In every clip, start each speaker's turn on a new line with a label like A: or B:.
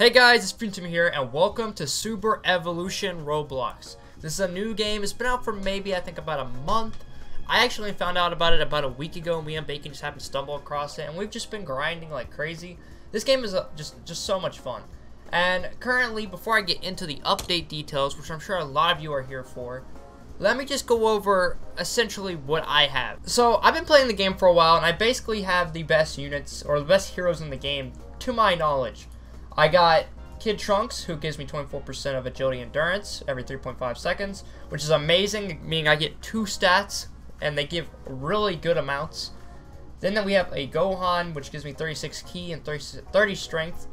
A: Hey guys, it's Printum here, and welcome to Super Evolution Roblox. This is a new game. It's been out for maybe, I think, about a month. I actually found out about it about a week ago, and me and Bacon just happened to stumble across it, and we've just been grinding like crazy. This game is uh, just, just so much fun. And currently, before I get into the update details, which I'm sure a lot of you are here for, let me just go over essentially what I have. So, I've been playing the game for a while, and I basically have the best units, or the best heroes in the game, to my knowledge. I got Kid Trunks, who gives me 24% of agility endurance every 3.5 seconds, which is amazing, meaning I get two stats, and they give really good amounts. Then we have a Gohan, which gives me 36 ki and 30, 30 strength.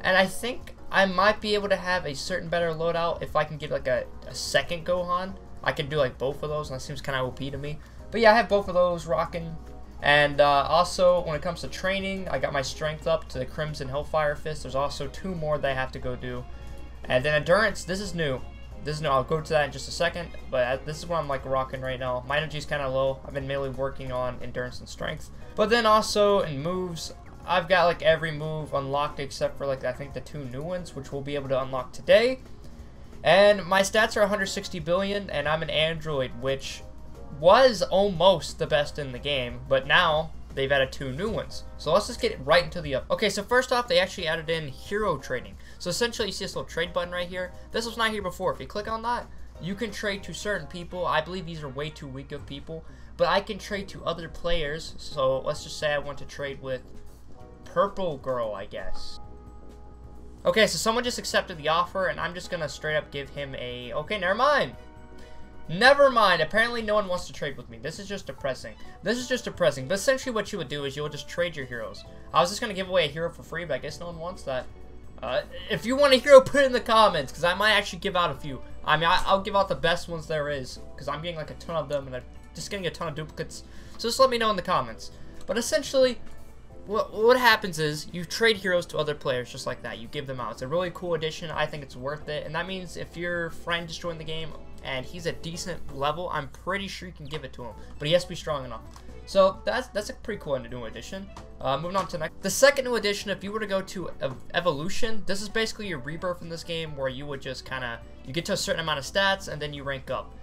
A: And I think I might be able to have a certain better loadout if I can get like a, a second Gohan. I can do like both of those, and that seems kind of OP to me. But yeah, I have both of those rocking. And uh, also, when it comes to training, I got my strength up to the Crimson Hellfire Fist. There's also two more that I have to go do. And then endurance, this is new. This is new. I'll go to that in just a second. But this is what I'm like rocking right now. My energy is kind of low. I've been mainly working on endurance and strength. But then also in moves, I've got like every move unlocked except for like I think the two new ones, which we'll be able to unlock today. And my stats are 160 billion, and I'm an android, which was almost the best in the game, but now they've added two new ones. So let's just get right into the up. Okay, so first off, they actually added in hero trading. So essentially, you see this little trade button right here. This was not here before. If you click on that, you can trade to certain people. I believe these are way too weak of people, but I can trade to other players. So let's just say I want to trade with Purple Girl, I guess. Okay, so someone just accepted the offer, and I'm just gonna straight up give him a... Okay, never mind. Never mind. Apparently no one wants to trade with me. This is just depressing. This is just depressing. But essentially what you would do is you would just trade your heroes. I was just going to give away a hero for free, but I guess no one wants that. Uh, if you want a hero, put it in the comments, because I might actually give out a few. I mean, I, will give out the best ones there is, because I'm getting like a ton of them, and I'm just getting a ton of duplicates. So just let me know in the comments. But essentially, what, what happens is you trade heroes to other players just like that. You give them out. It's a really cool addition. I think it's worth it. And that means if your friend just joined the game, and he's a decent level, I'm pretty sure you can give it to him. But he has to be strong enough. So that's that's a pretty cool new addition. Uh, moving on to next. The second new addition, if you were to go to Ev Evolution, this is basically your rebirth in this game where you would just kind of, you get to a certain amount of stats and then you rank up.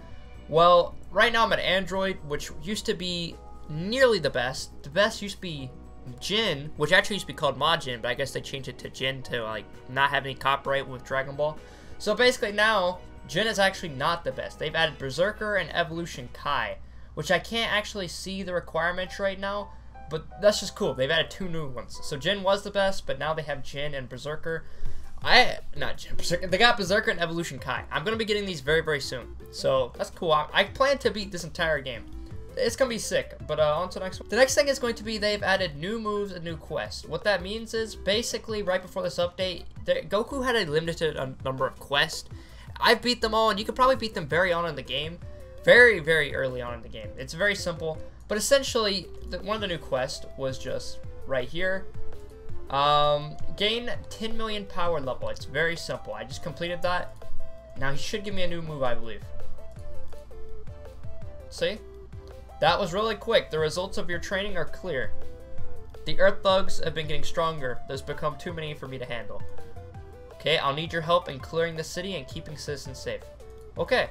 A: Well, right now I'm at Android, which used to be nearly the best. The best used to be Jin, which actually used to be called Majin, but I guess they changed it to Jin to like not have any copyright with Dragon Ball. So basically now, Jin is actually not the best. They've added Berserker and Evolution Kai, which I can't actually see the requirements right now, but that's just cool. They've added two new ones. So Jin was the best, but now they have Jin and Berserker. I, not Jin, Berserker, they got Berserker and Evolution Kai. I'm going to be getting these very, very soon. So that's cool. I, I plan to beat this entire game. It's going to be sick, but uh, on to the next one. The next thing is going to be they've added new moves and new quests. What that means is basically right before this update, Goku had a limited uh, number of quests I've beat them all, and you could probably beat them very on in the game. Very, very early on in the game. It's very simple. But essentially, one of the new quests was just right here. Um, gain 10 million power level. It's very simple. I just completed that. Now he should give me a new move, I believe. See? That was really quick. The results of your training are clear. The Earth Thugs have been getting stronger. There's become too many for me to handle. Okay, I'll need your help in clearing the city and keeping citizens safe. Okay.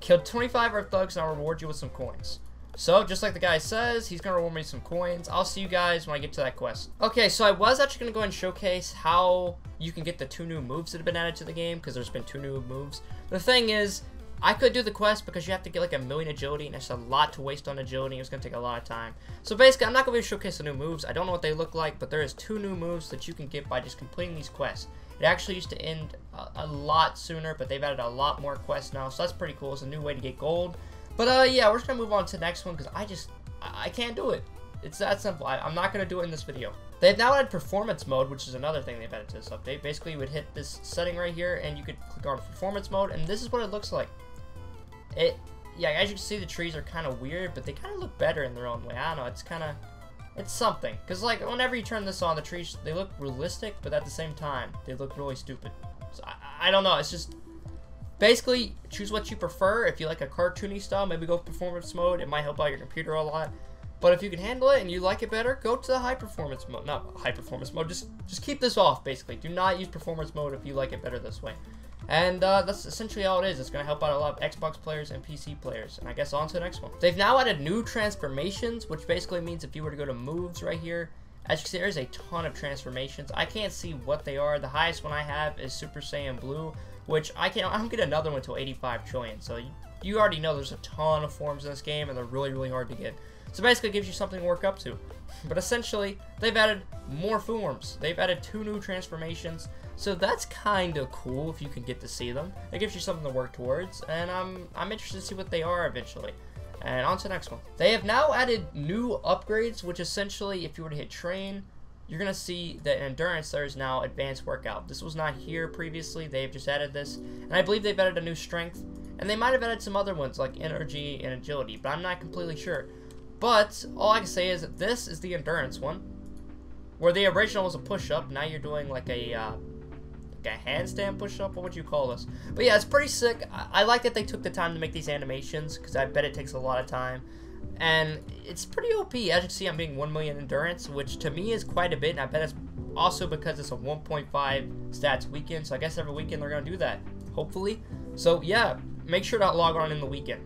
A: Killed 25 Earth Thugs and I'll reward you with some coins. So, just like the guy says, he's going to reward me some coins. I'll see you guys when I get to that quest. Okay, so I was actually going to go and showcase how you can get the two new moves that have been added to the game, because there's been two new moves. The thing is, I could do the quest because you have to get like a million agility, and it's a lot to waste on agility. It's going to take a lot of time. So basically, I'm not going to showcase the new moves. I don't know what they look like, but there is two new moves that you can get by just completing these quests. It actually used to end a, a, lot sooner, but they've added a lot more quests now, so that's pretty cool. It's a new way to get gold. But uh, yeah, we're just gonna move on to the next one because I just I, I, can't do it. It's that simple. I, am not gonna do it in this video. They've now added performance mode, which is another thing they've added to this update. Basically, you would hit this setting right here, and you could click on performance mode, and this is what it looks like. It, yeah, as you can see, the trees are kind of weird, but they kind of look better in their own way. I don't know. It's kind of it's something. Because, like, whenever you turn this on, the trees, they look realistic, but at the same time, they look really stupid. So, I, I don't know. It's just... Basically, choose what you prefer. If you like a cartoony style, maybe go performance mode. It might help out your computer a lot. But if you can handle it and you like it better, go to the high performance mode. Not high performance mode. Just just keep this off, basically. Do not use performance mode if you like it better this way. And uh, that's essentially all it is. It's going to help out a lot of Xbox players and PC players. And I guess on to the next one. They've now added new transformations, which basically means if you were to go to moves right here, as you can see, there's a ton of transformations. I can't see what they are. The highest one I have is Super Saiyan Blue, which I can't, I don't get another one until 85 trillion. So you, you already know there's a ton of forms in this game, and they're really, really hard to get. So basically, it gives you something to work up to. But essentially, they've added more forms. They've added two new transformations. So that's kind of cool if you can get to see them. It gives you something to work towards, and I'm, I'm interested to see what they are eventually. And on to the next one. They have now added new upgrades, which essentially, if you were to hit train, you're going to see that endurance there's now advanced workout. This was not here previously. They've just added this. And I believe they've added a new strength. And they might have added some other ones like energy and agility, but I'm not completely sure. But all I can say is this is the endurance one. Where the original was a push-up, now you're doing like a uh, like a handstand push-up. What would you call this? But yeah, it's pretty sick. I, I like that they took the time to make these animations because I bet it takes a lot of time. And it's pretty OP. As you can see, I'm being 1 million endurance, which to me is quite a bit. And I bet it's also because it's a 1.5 stats weekend. So I guess every weekend they're going to do that, hopefully. So yeah, make sure to log on in the weekend.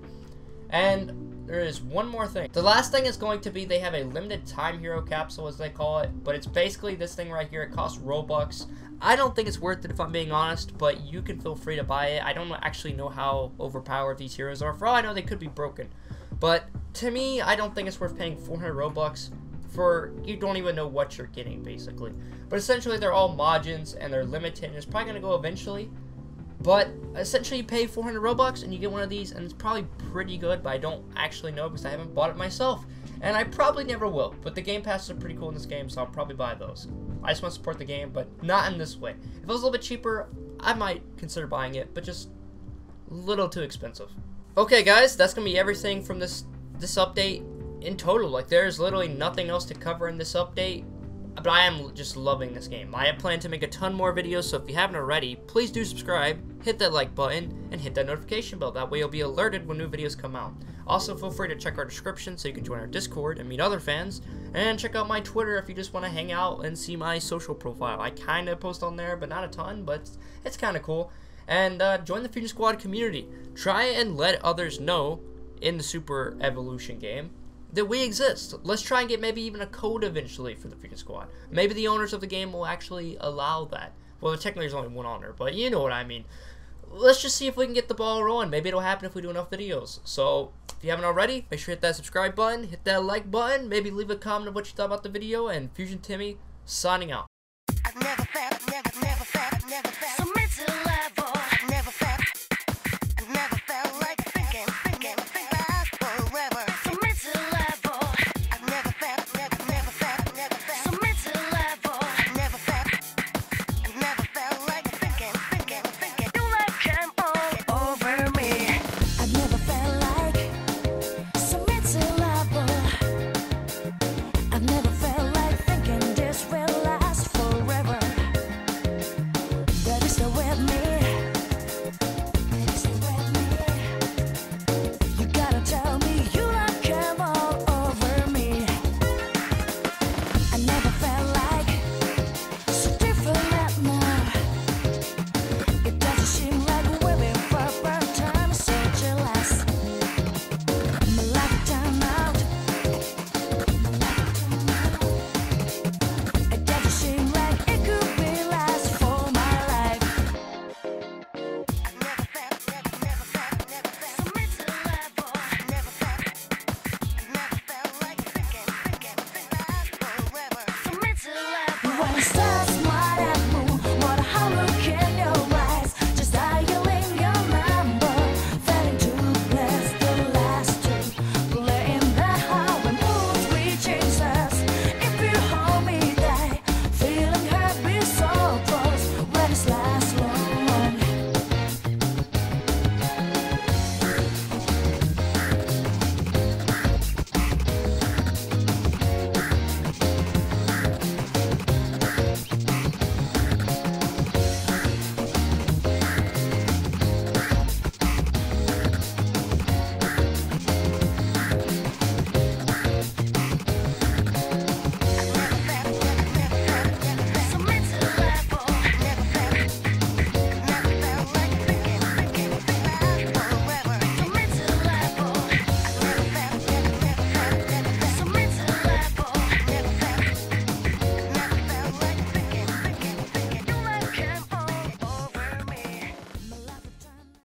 A: And there is one more thing. The last thing is going to be they have a limited time hero capsule as they call it, but it's basically this thing right here. It costs Robux. I don't think it's worth it if I'm being honest, but you can feel free to buy it. I don't actually know how overpowered these heroes are. For all I know, they could be broken. But to me, I don't think it's worth paying 400 Robux for you don't even know what you're getting basically. But essentially they're all Majins and they're limited and it's probably going to go eventually. But essentially, you pay 400 Robux and you get one of these, and it's probably pretty good, but I don't actually know because I haven't bought it myself. And I probably never will, but the Game Passes are pretty cool in this game, so I'll probably buy those. I just want to support the game, but not in this way. If it was a little bit cheaper, I might consider buying it, but just a little too expensive. Okay, guys, that's going to be everything from this this update in total. Like, there's literally nothing else to cover in this update but I am just loving this game. I planned to make a ton more videos, so if you haven't already, please do subscribe, hit that like button, and hit that notification bell. That way you'll be alerted when new videos come out. Also, feel free to check our description so you can join our Discord and meet other fans, and check out my Twitter if you just want to hang out and see my social profile. I kind of post on there, but not a ton, but it's, it's kind of cool. And uh, join the Fuzion Squad community. Try and let others know in the Super Evolution game that we exist. Let's try and get maybe even a code eventually for the Fuzion Squad. Maybe the owners of the game will actually allow that. Well, technically there's only one owner, but you know what I mean. Let's just see if we can get the ball rolling. Maybe it'll happen if we do enough videos. So, if you haven't already, make sure to hit that subscribe button, hit that like button, maybe leave a comment of what you thought about the video, and Fuzion Timmy, signing out.